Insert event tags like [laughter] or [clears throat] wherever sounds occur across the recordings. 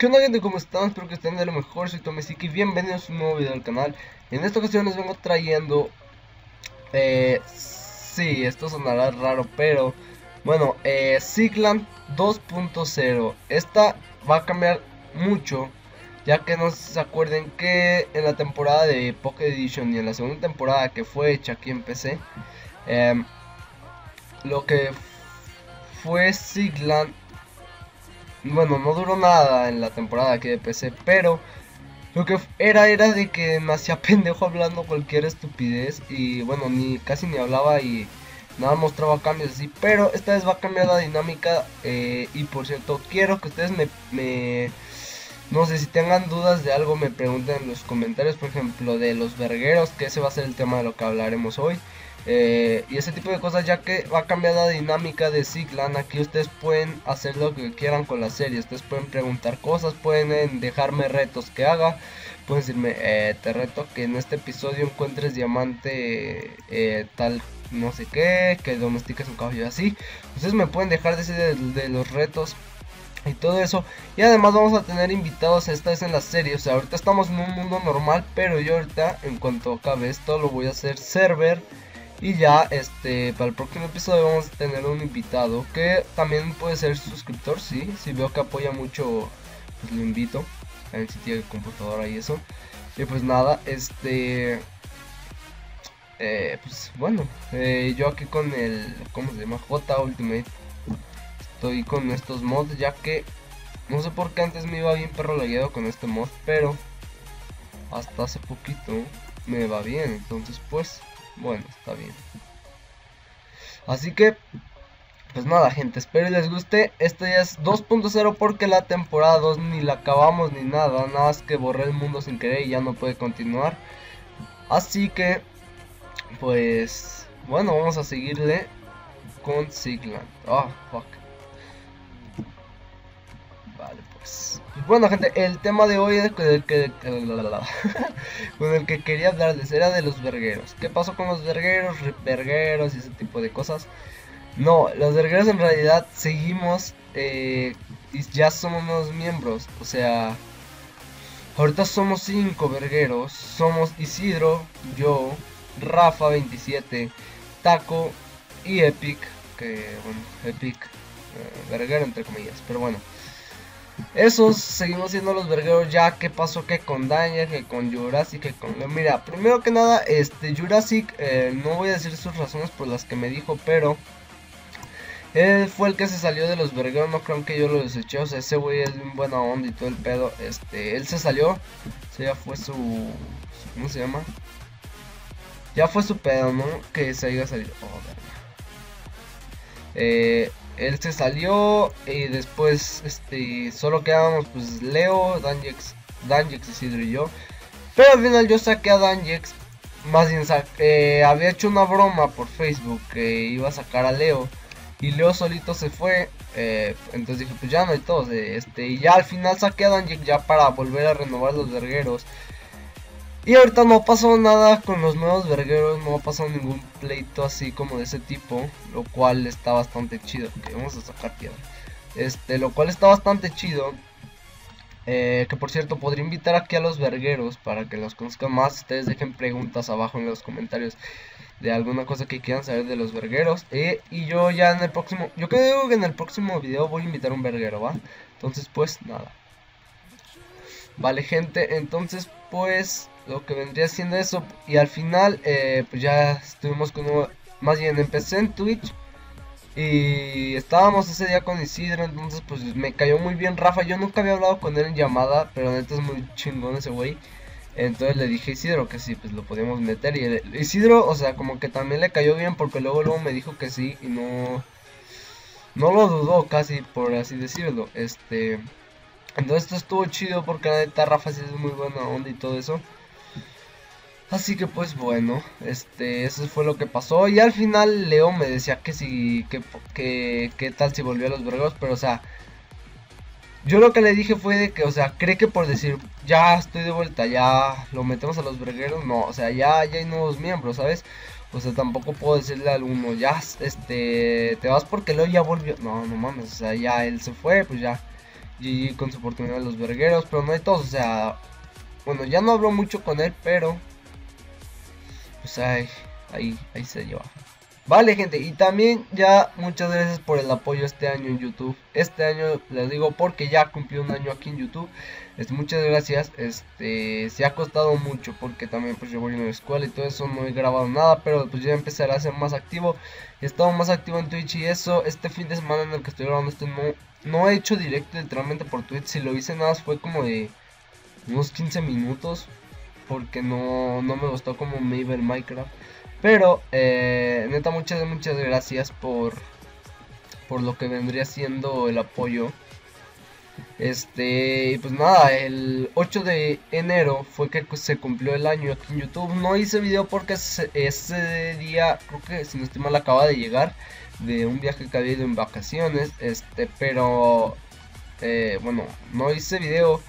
¿Qué onda gente? ¿Cómo están? Espero que estén de lo mejor, soy Tomesiki bienvenidos a un nuevo video al canal En esta ocasión les vengo trayendo eh, Sí, esto sonará raro, pero Bueno, eh, Sigland 2.0 Esta va a cambiar mucho Ya que no se acuerden que en la temporada de Pocket Edition y en la segunda temporada que fue hecha aquí en PC eh, Lo que fue Sigland bueno, no duró nada en la temporada aquí de PC, pero lo que era era de que me hacía [laughs] pendejo hablando cualquier estupidez y bueno, ni casi ni hablaba y nada mostraba cambios así, pero esta vez va a cambiar la dinámica eh, y por cierto, quiero que ustedes me, me, no sé si tengan dudas de algo me pregunten en los comentarios, por ejemplo, de los vergueros, que ese va a ser el tema de lo que hablaremos hoy. Eh, y ese tipo de cosas ya que va a cambiar la dinámica de Ziglan aquí ustedes pueden hacer lo que quieran con la serie. Ustedes pueden preguntar cosas pueden dejarme retos que haga. Pueden decirme eh, te reto que en este episodio encuentres diamante eh, tal no sé qué que domestiques un caballo así. Ustedes me pueden dejar decir de, los retos y todo eso. Y además vamos a tener invitados esta vez en la serie. O sea, ahorita estamos en un mundo normal, pero yo ahorita, en cuanto acabe esto, lo voy a hacer server. Y ya, este, para el próximo episodio vamos a tener un invitado que también puede ser suscriptor, sí. Si veo que apoya mucho, pues lo invito. A ver si tiene computadora y eso. Y pues nada, este... Eh, pues bueno, eh, yo aquí con el, ¿cómo se llama? J Ultimate. Estoy con estos mods ya que no sé por qué antes me iba bien perro lagueado con este mod, pero hasta hace poquito me va bien. Entonces pues bueno, está bien. Así que, pues nada, gente, espero les guste. Este ya es 2.0 porque la temporada 2 ni la acabamos ni nada. Nada más que borré el mundo sin querer y ya no puede continuar. Así que, pues, bueno, vamos a seguirle con Sigland. Ah, fuck. Vale, pues. Bueno, gente, el tema de hoy es con el que, [laughs] con el que quería hablarles era de los vergueros. ¿Qué pasó con los vergueros, vergueros y ese tipo de cosas? No, los vergueros en realidad seguimos eh, y ya somos nuevos miembros. O sea, ahorita somos cinco vergueros. Somos Isidro, yo, Rafa 27, Taco y Epic. Que bueno, Epic, eh, verguero entre comillas, pero bueno. Esos seguimos siendo los vergueros ya. ¿Qué pasó que con Danger, que con Jurassic, que con... Mira, primero que nada, este Jurassic, eh, no voy a decir sus razones por las que me dijo, pero... Él fue el que se salió de los vergueros, no creo que yo lo deseché, o sea, ese güey es un buena onda y todo el pedo. Este, él se salió, o sea, ya fue su... ¿Cómo se llama? Ya fue su pedo, ¿no? Que se haya salido. Oh, eh, él se salió y después este solo quedábamos pues Leo, Danjex, Danjex, Isidro y yo. Pero al final yo saqué a Danjex, más bien eh, había hecho una broma por Facebook que iba a sacar a Leo y Leo solito se fue. Eh, entonces dije pues ya no hay todos, este y ya al final saqué a Danjex ya para volver a renovar los vergueros. Y ahorita no pasó nada con los nuevos vergueros, no ha pasado ningún pleito así como de ese tipo, lo cual está bastante chido. vamos a sacar piedra. Este, lo cual está bastante chido. Eh, que por cierto, podría invitar aquí a los vergueros para que los conozcan más. Ustedes dejen preguntas abajo en los comentarios de alguna cosa que quieran saber de los vergueros. Eh, y yo ya en el próximo, yo creo que en el próximo video voy a invitar a un verguero, ¿va? Entonces, pues nada. Vale, gente, entonces, pues lo que vendría siendo eso. Y al final, eh, pues ya estuvimos con más bien empecé en Twitch. Y estábamos ese día con Isidro, entonces pues me cayó muy bien Rafa. Yo nunca había hablado con él en llamada, pero neta es muy chingón ese güey. Entonces le dije a Isidro que sí, pues lo podíamos meter. Y Isidro, o sea, como que también le cayó bien porque luego luego me dijo que sí y no... No lo dudó casi, por así decirlo. Este... Entonces esto estuvo chido porque la neta Rafa sí es muy buena onda y todo eso. Así que pues bueno, este, eso fue lo que pasó. Y al final Leo me decía que si, que, que, tal si volvió a los vergos, pero o sea, yo lo que le dije fue de que, o sea, cree que por decir, ya estoy de vuelta, ya lo metemos a los vergueros, no, o sea, ya, ya hay nuevos miembros, ¿sabes? O sea, tampoco puedo decirle a alguno, ya, este, te vas porque Leo ya volvió. No, no mames, o sea, ya él se fue, pues ya. GG con su oportunidad de los vergueros, pero no hay todos, o sea, bueno, ya no hablo mucho con él, pero pues ahí, ahí, ahí se lleva. Vale gente, y también ya muchas gracias por el apoyo este año en YouTube. Este año les digo porque ya cumplió un año aquí en YouTube. Es, muchas gracias, este, se ha costado mucho porque también pues yo voy a la escuela y todo eso, no he grabado nada, pero pues ya empezaré a ser más activo. He estado más activo en Twitch y eso, este fin de semana en el que estoy grabando este no, no he hecho directo literalmente por Twitch. Si lo hice nada fue como de unos 15 minutos porque no, no me gustó como me iba el Minecraft. Pero, eh, neta, muchas, muchas gracias por, por lo que vendría siendo el apoyo. Este, pues nada, el 8 de enero fue que se cumplió el año aquí en YouTube. No hice video porque ese, día, creo que si no estoy mal, acaba de llegar de un viaje que había ido en vacaciones. Este, pero, eh, bueno, no hice video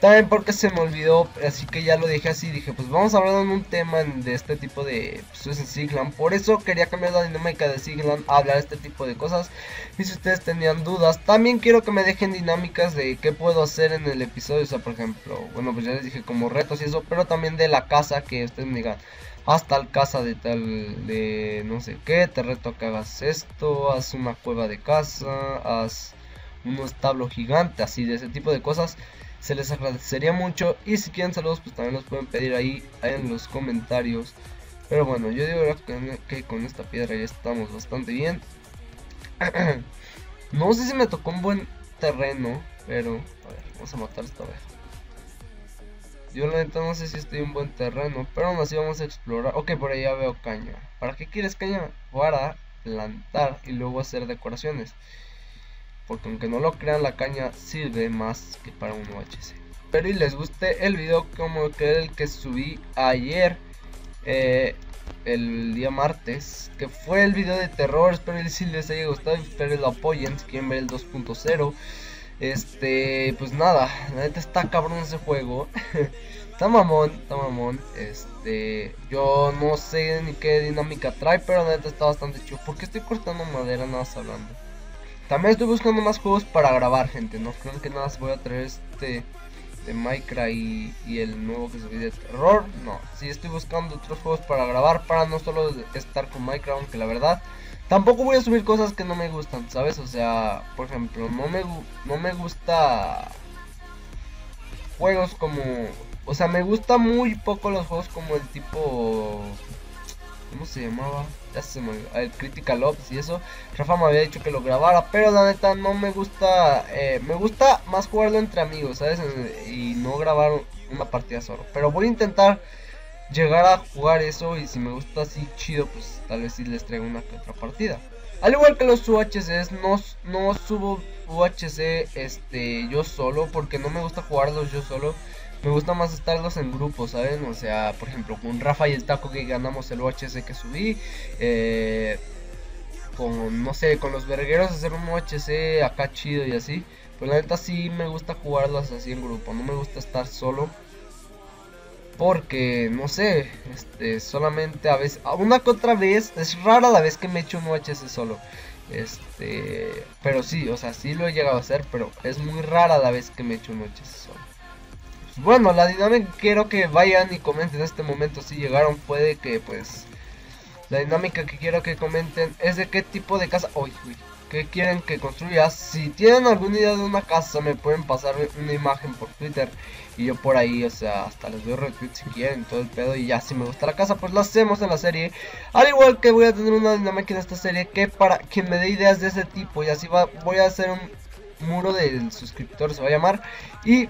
también porque se me olvidó, así que ya lo dejé así. Dije, pues vamos a hablar de un tema de este tipo de pues, en Sigland. Por eso quería cambiar la dinámica de Sigland a hablar este tipo de cosas. Y si ustedes tenían dudas, también quiero que me dejen dinámicas de qué puedo hacer en el episodio. O sea, por ejemplo, bueno, pues ya les dije como retos y eso, pero también de la casa que ustedes me digan. Haz tal casa de tal, de no sé qué, te reto a que hagas esto, haz una cueva de casa, haz un establo gigante, así de ese tipo de cosas se les agradecería mucho. Y si quieren saludos, pues también los pueden pedir ahí, en los comentarios. Pero bueno, yo digo que, con esta piedra ya estamos bastante bien. [clears throat] no sé si me tocó un buen terreno, pero a ver, vamos a matar esta vez. Yo la neta no sé si estoy en buen terreno, pero aún así vamos a explorar. Ok, por ahí ya veo caña. ¿Para qué quieres caña? Para plantar y luego hacer decoraciones. Porque aunque no lo crean, la caña sirve más que para un UHC. Espero y les guste el video como que el que subí ayer. Eh, el día martes. Que fue el video de terror. Espero y si les haya gustado. Espero lo apoyen si quieren ver el 2.0. Este, pues nada, la neta está cabrón ese juego. [laughs] está mamón, está mamón. Este, yo no sé ni qué dinámica trae, pero la neta está bastante chido. Porque estoy cortando madera nada más hablando. También estoy buscando más juegos para grabar, gente. No creo que nada más voy a traer este de Minecraft y, el nuevo que subí de terror. No, sí estoy buscando otros juegos para grabar, para no solo estar con Minecraft, aunque la verdad tampoco voy a subir cosas que no me gustan, ¿sabes? O sea, por ejemplo, no me, no me gusta juegos como... O sea, me gusta muy poco los juegos como el tipo... ¿Cómo se llamaba? el Critical Ops y eso. Rafa me había dicho que lo grabara, pero la neta no me gusta, eh, me gusta más jugarlo entre amigos, ¿sabes? Y no grabar una partida solo. Pero voy a intentar llegar a jugar eso y si me gusta así chido, pues tal vez si les traigo una que otra partida. Al igual que los UHCs, no, no subo UHC este, yo solo porque no me gusta jugarlos yo solo me gusta más estarlos en grupos, ¿saben? O sea, por ejemplo, con Rafa y el Taco que ganamos el OHC que subí. Eh, con, no sé, con los vergueros hacer un OHC acá chido y así. Pues la neta sí me gusta jugarlos así en grupo. No me gusta estar solo. Porque, no sé, este, solamente a veces, una que otra vez, es rara la vez que me echo un OHC solo. Este, pero sí, o sea, sí lo he llegado a hacer, pero es muy rara la vez que me echo un OHC solo. Bueno, la dinámica quiero que vayan y comenten en este momento si llegaron. Puede que pues la dinámica que quiero que comenten es de qué tipo de casa... Uy, uy, ¿Qué quieren que construya? Si tienen alguna idea de una casa me pueden pasar una imagen por Twitter Y yo por ahí, o sea, hasta les doy retweet si quieren todo el pedo Y ya si me gusta la casa pues lo hacemos en la serie Al igual que voy a tener una dinámica en esta serie que para quien me dé ideas de ese tipo Y así va, voy a hacer un muro del suscriptor se va a llamar Y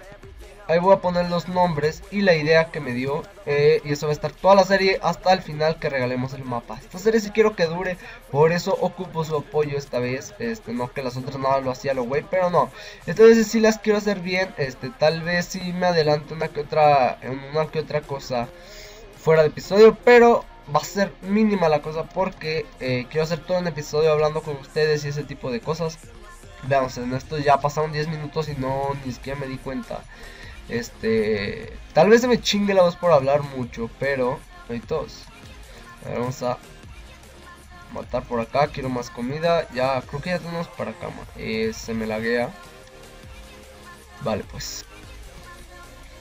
Ahí voy a poner los nombres y la idea que me dio. Eh, y eso va a estar toda la serie hasta el final que regalemos el mapa. Esta serie sí quiero que dure. Por eso ocupo su apoyo esta vez. Este, no que las otras nada lo hacía lo güey. Pero no. Esta vez sí las quiero hacer bien. Este, tal vez sí me adelanto una que otra. Una que otra cosa fuera de episodio. Pero va a ser mínima la cosa. Porque eh, quiero hacer todo un episodio hablando con ustedes y ese tipo de cosas. Veamos, en esto ya pasaron 10 minutos y no ni siquiera me di cuenta. Este, tal vez se me chingue la voz por hablar mucho, pero hay todos. vamos a matar por acá, quiero más comida. Ya, creo que ya tenemos para cama. Eh, se me laguea. Vale, pues.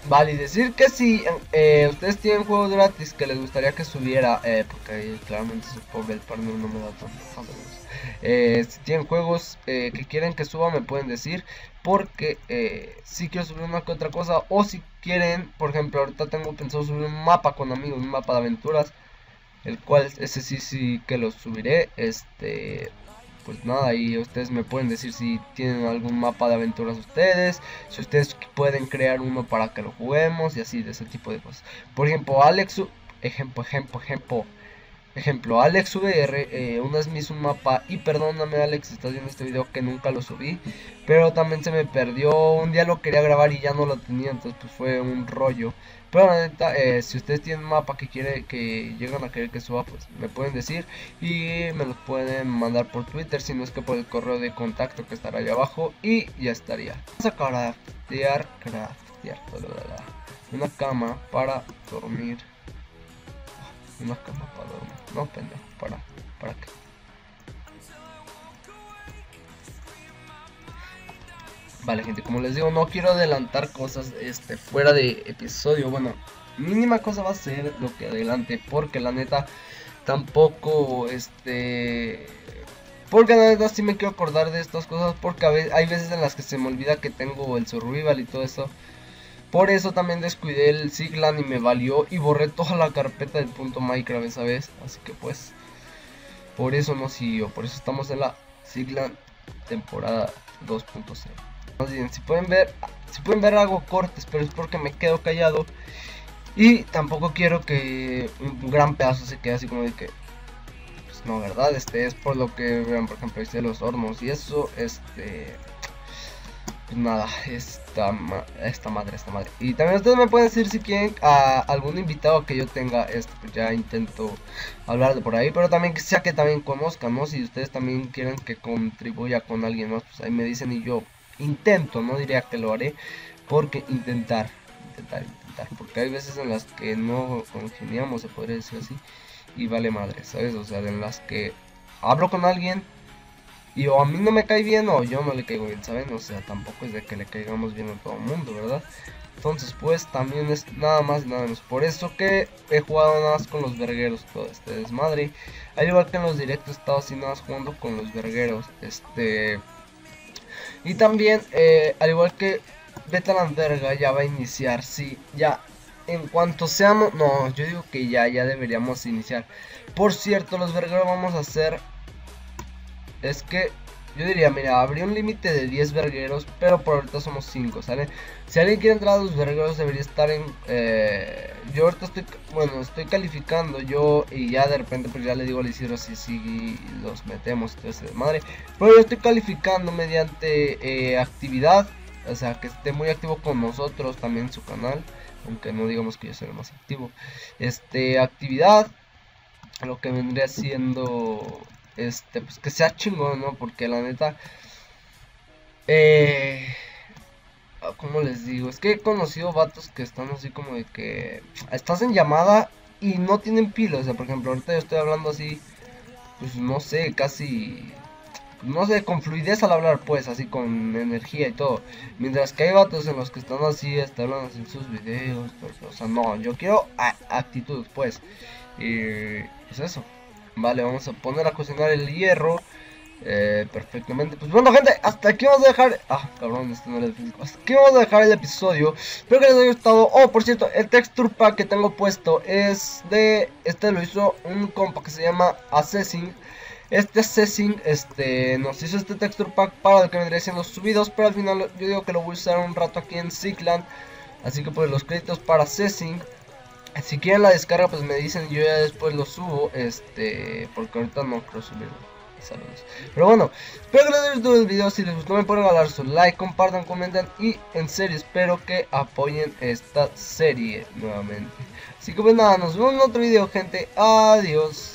Vale, y decir que si eh, ustedes tienen juegos gratis que les gustaría que subiera, eh, porque claramente su pobre el partner no me da tanto. Eh, si tienen juegos eh, que quieren que suba, me pueden decir. Porque si quiero subir una que otra cosa. O si quieren, por ejemplo, ahorita tengo pensado subir un mapa con amigos, un mapa de aventuras. El cual, ese sí, sí que lo subiré. Este, pues nada, ahí ustedes me pueden decir si tienen algún mapa de aventuras ustedes, si ustedes pueden crear uno para que lo juguemos y así, de ese tipo de cosas. Por ejemplo, Alex, ejemplo, ejemplo, ejemplo, ejemplo, Alex VR, eh, una vez me un mapa y perdóname Alex, estás viendo este video que nunca lo subí, pero también se me perdió, un día lo quería grabar y ya no lo tenía, entonces pues fue un rollo. Pero eh, si ustedes tienen un mapa que quiere que llegan a querer que suba, pues me pueden decir y me los pueden mandar por Twitter, si no es que por el correo de contacto que estará ahí abajo y ya estaría. Vamos a craftear, craftear, una cama para dormir. Una cama para dormir, no pendejo, para, para qué. Vale, gente, como les digo, no quiero adelantar cosas este, fuera de episodio. Bueno, mínima cosa va a ser lo que adelante, porque la neta tampoco, este... Porque la neta sí me quiero acordar de estas cosas, porque hay veces en las que se me olvida que tengo el survival y todo eso. Por eso también descuidé el Siglan y me valió y borré toda la carpeta del punto Minecraft esa vez. Así que pues, por eso no siguió, por eso estamos en la Siglan temporada 2.0 si pueden ver, si pueden ver algo cortes, pero es porque me quedo callado. Y tampoco quiero que un gran pedazo se quede así como de que. Pues no, ¿verdad? Este es por lo que vean, por ejemplo, este los hornos y eso, este. Pues nada, esta, esta madre, esta madre. Y también ustedes me pueden decir si quieren a algún invitado que yo tenga, este, pues ya intento hablar de por ahí, pero también que sea que también conozcan, ¿no? Si ustedes también quieren que contribuya con alguien más, pues ahí me dicen y yo intento, no diría que lo haré, porque intentar, intentar, intentar, porque hay veces en las que no congeniamos, se podría decir así, y vale madre, ¿sabes? O sea, en las que hablo con alguien y o a mí no me cae bien o yo no le caigo bien, ¿saben? O sea, tampoco es de que le caigamos bien a todo el mundo, ¿verdad? Entonces, pues también es nada más nada menos. Por eso que he jugado nada más con los vergueros todo este desmadre. Al igual que en los directos he estado así nada más jugando con los vergueros. Este. Y también, eh, al igual que Betaland Verga ya va a iniciar, sí, ya. En cuanto seamos, no, yo digo que ya, ya deberíamos iniciar. Por cierto, los vergueros vamos a hacer, es que yo diría, mira, habría un límite de 10 vergueros, pero por ahorita somos 5, ¿sale? Si alguien quiere entrar a los vergueros debería estar en... Eh, yo ahorita estoy, bueno, estoy calificando yo y ya de repente pues ya le digo al Isidro si sí los metemos y todo madre. Pero yo estoy calificando mediante eh, actividad, o sea, que esté muy activo con nosotros también su canal, aunque no digamos que yo sea el más activo. Este, actividad, lo que vendría siendo este, pues que sea chingón, ¿no? Porque la neta, eh, ¿cómo les digo? Es que he conocido vatos que están así como de que estás en llamada y no tienen pila, o sea, por ejemplo, ahorita yo estoy hablando así, pues no sé, casi no sé, con fluidez al hablar, pues, así con energía y todo. Mientras que hay vatos en los que están así, están hablando así en sus videos, pues, o sea, no, yo quiero actitud, pues. Y es eso. Vale, vamos a poner a cocinar el hierro. Eh, perfectamente. Pues bueno, gente, hasta aquí vamos a dejar. Ah, cabrón, este no. Hasta aquí vamos a dejar el episodio. Espero que les haya gustado. Oh, por cierto, el texture pack que tengo puesto es de. Este lo hizo un compa que se llama Assessing. Este Assessing este, nos hizo este texture pack para lo que vendría siendo subidos. Pero al final yo digo que lo voy a usar un rato aquí en Zigland. Así que pues los créditos para Assessing. Si quieren la descarga, pues me dicen, yo ya después lo subo, este, porque ahorita no quiero subirlo. Saludos. Pero bueno, espero que les haya gustado el video. Si les gustó, me pueden regalar su like, compartan, comenten. Y en serio, espero que apoyen esta serie nuevamente. Así que pues nada, nos vemos en otro video, gente. Adiós.